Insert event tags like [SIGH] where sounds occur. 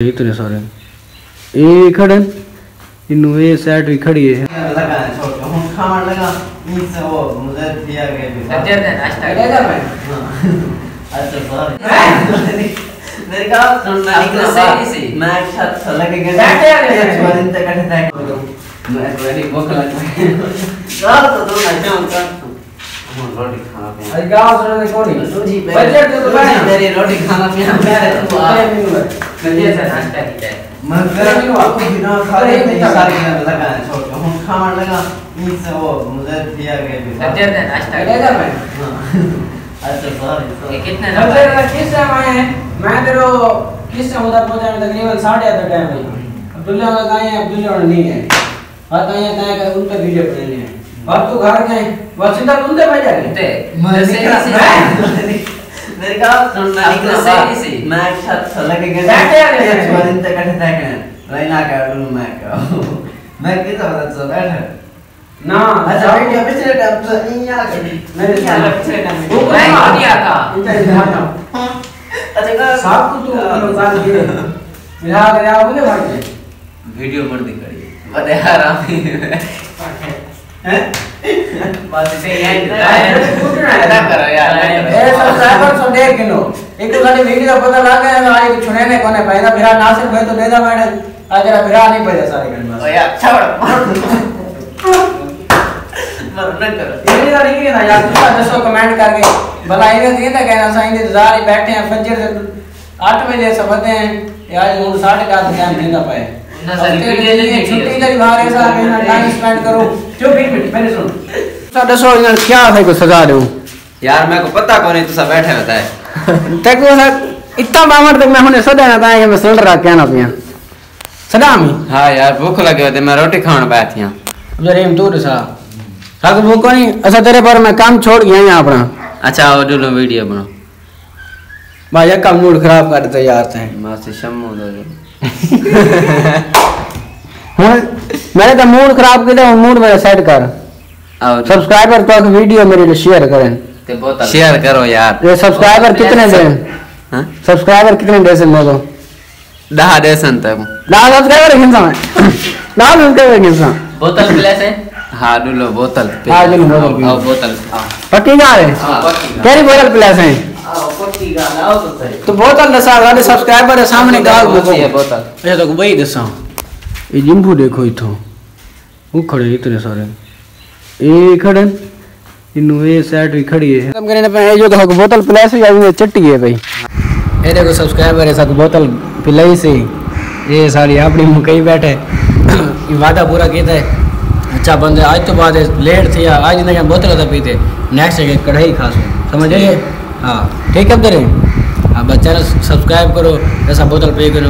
इतने सारे। ये खड़न इन्हों ये सेट भी खड़ी है। लगा है छोड़ हम खाने लगा इससे वो मुझे दिया गया भी दे दे नाश्ता दे दे मैं अच्छा सॉरी मेरे का सुनना तो सही सी। मैं छत से लगे गए बैठे आ गए। छोड़ इन तक कटे तक मैं वेरी भूख लग गई चल तो ना जाऊँ खाना पीना? अरे गाँव से नहीं कोनी तुझी बजट तो बना। तेरी रोटी खाना पीना मेरे तू दे नाश्ता की दे मैं तेरे को आपको बिना खा रहे थे सारी चीज़ें लगा है छोड़ के हम खाने लगा इससे वो मुझे दिया गया भी दे दे नाश्ता दे मैं अच्छा सॉरी ये कितने नंबर तेरा किस आए हैं? मैं तेरे किस टाइम उधर पहुँचा मैं तकरीबन साढ़े आठ टाइम है अब्दुल्ला का कहाँ है अब्दुल्ला और नहीं है। और कहीं है कहीं का उनका वीडियो बनाने हैं। अब तू घर गए। वो सीधा तुम दे भाई जाके? दे मैं दे सही सी मेरे का सुनना अब तो सही मैं छत से लगे गए। बैठे आ गए। छोड़ इन तक कटे तक रहना का डू मैं का मैं किधर बता सो बैठे। ना अच्छा वीडियो पिछले टाइम तो यहाँ का नहीं, क्या पिछले टाइम वो मैं इनका इधर हटा अच्छा साहब को तू के मिला कर आओ बोले भाई वीडियो पर दिख रही है बड़े आराम हैं? सब्सक्राइबर सो देख किलो एक तो साडी वीडियो का पता लग गया आज छुने ने कोने पैदा फिरा नासिर भाई तो देदा मैडम आज जरा नहीं पैदा सारे घर में ओ छोड़ मर करो। ये तो नहीं ना यार तू दसो कमेंट करके भला ये ये तो कहना सा इंतज़ार ही बैठे हैं फजर से 8 बजे से बते हैं यार वो साढ़े का टाइम नहीं ना पाए ना छुट्टी तेरी बाहर है टाइम स्पेंड करो जो फिर फिर सुन। तो दसो इन्हें क्या है को सजा दूँ यार मेरे को पता कौन है बैठे है तक वो इतना बामर तक मैं हुने सदा ना ताए मैं सुन रहा क्या ना पिया। सदा मी? हाँ यार भूख लगे होते मैं रोटी खाने बैठ अब जरा हम दूर सा साग वो कोनी अच्छा तेरे पर मैं काम छोड़ गया यहाँ अपना। अच्छा वो जो वीडियो बनो भाई का मूड खराब कर दे यार थे। मासे शम्मू दो [LAUGHS] हाँ मेरे तो मूड खराब दे मूड मेरा सेट कर। आओ सब्सक्राइबर तो वीडियो मेरे लिए शेयर करें। शेयर करो यार। ये सब्सक्राइबर कितने दे? हाँ? सब्सक्राइबर कितने दे से मेरे को दहा देसन तक ना सब्सक्राइबर खिंचा मैं ना सब्सक्राइबर खिंचा बोतल प्लेस है हाँ डुलो बोतल पे। हाँ, डुलो बोतल। आओ बोतल। पक्की गा रहे हाँ, तेरी बोतल प्लेस है तो सही। तो बोतल दसा वाले सब्सक्राइबर है सामने गाल कौन है बोतल। अच्छा तो वही दसा ये जिम्बू देखो इथो। वो खड़े इतने सारे। ये खड़न सेट भी है। कम करने पे जो देखो बोतल प्लेस है या चट्टी है भाई। ये देखो सब्सक्राइबर है साथ बोतल पिलाई से। ये सारी अपनी मुकई बैठे। वादा पूरा किया है। अच्छा बंदे आज तो बाद लेट थी आज नहीं बोतल था पीते। नेक्स्ट है कढ़ाई खास समझ? गए हाँ। ठीक है तेरे हाँ। बच्चा सब्सक्राइब करो ऐसा बोतल पे करो।